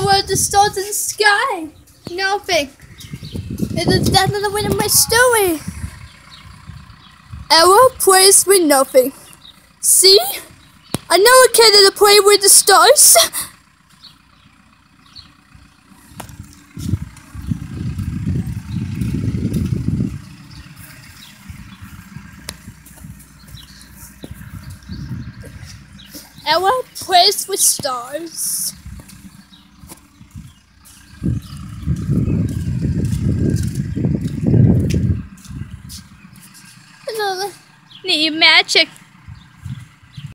The stars in the sky? Nothing. It is that the way of my story. Our place with nothing. See? I never cared to play with the stars. Our place with stars. Need magic